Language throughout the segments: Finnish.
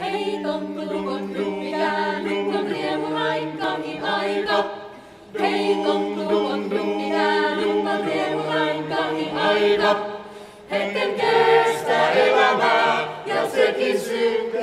Hei tonttulukon ryppikää, nyt on riemulaikkaankin aika. Hei tonttulukon ryppikää, nyt on riemulaikkaankin aika. Hetken kestää elämää ja sekin syntyy.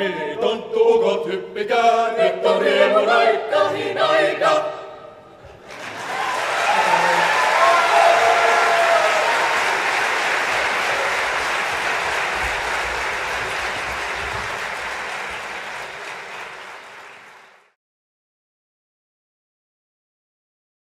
Hei tonttu ukot hyppikää, nyt on riemu raikka hinaikka.